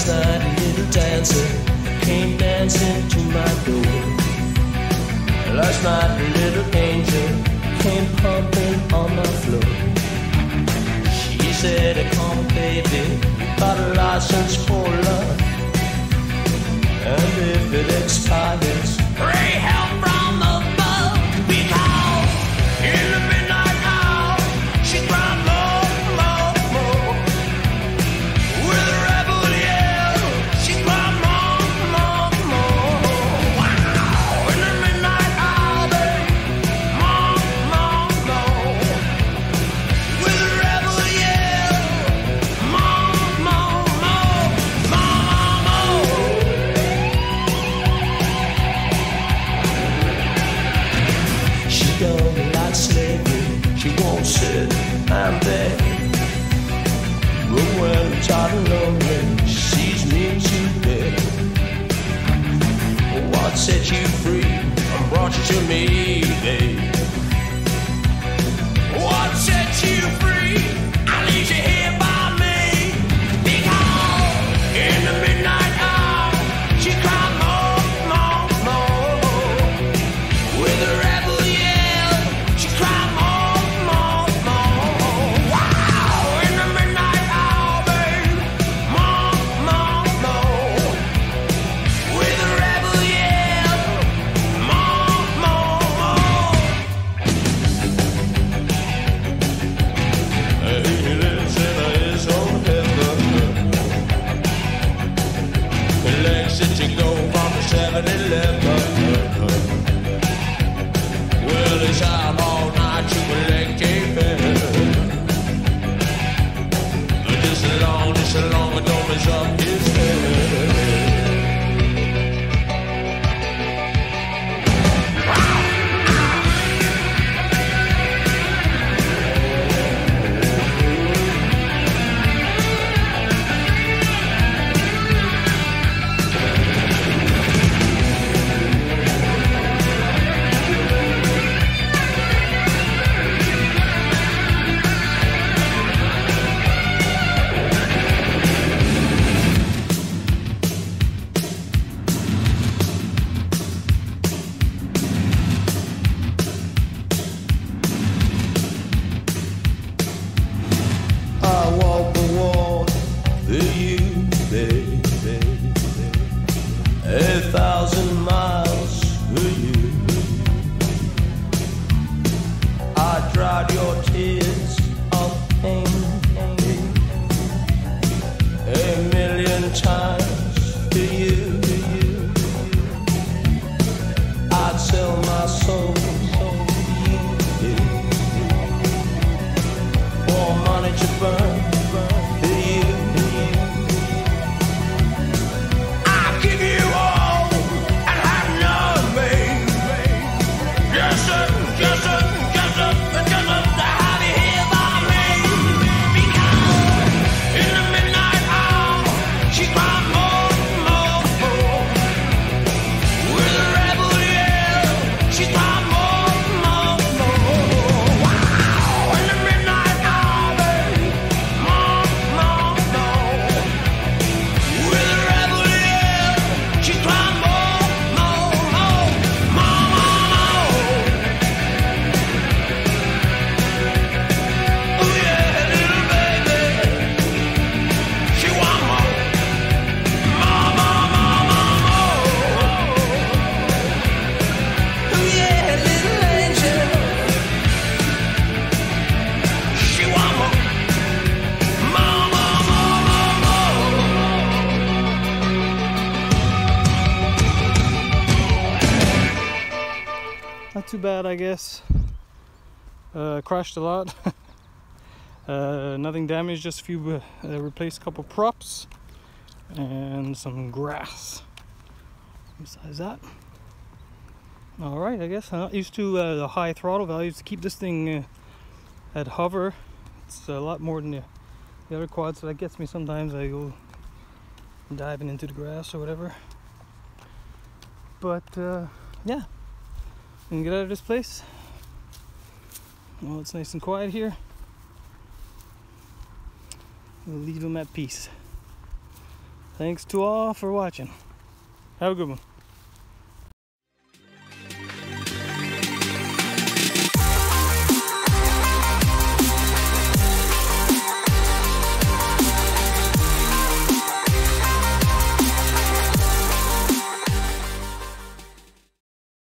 last night a little dancer came dancing to my door. Last night a little angel I'm lonely, she sees me today. What set you free and brought you to me, from the 7-Eleven. Well, it's out all night to a fare. Just as long, just as long as don't mess up his head. For you, baby. A thousand miles for you. I dried your tears of pain a million times for you. I'd sell my soul Not too bad, I guess. Uh, crashed a lot. uh, nothing damaged, just a few uh, replaced couple props and some grass. Besides that, all right. I guess I'm not used to uh, the high throttle values to keep this thing uh, at hover. It's a lot more than the, the other quad, so that gets me sometimes. I go diving into the grass or whatever. But uh, yeah, and get out of this place. Well, it's nice and quiet here. We'll leave them at peace. Thanks to all for watching. Have a good one.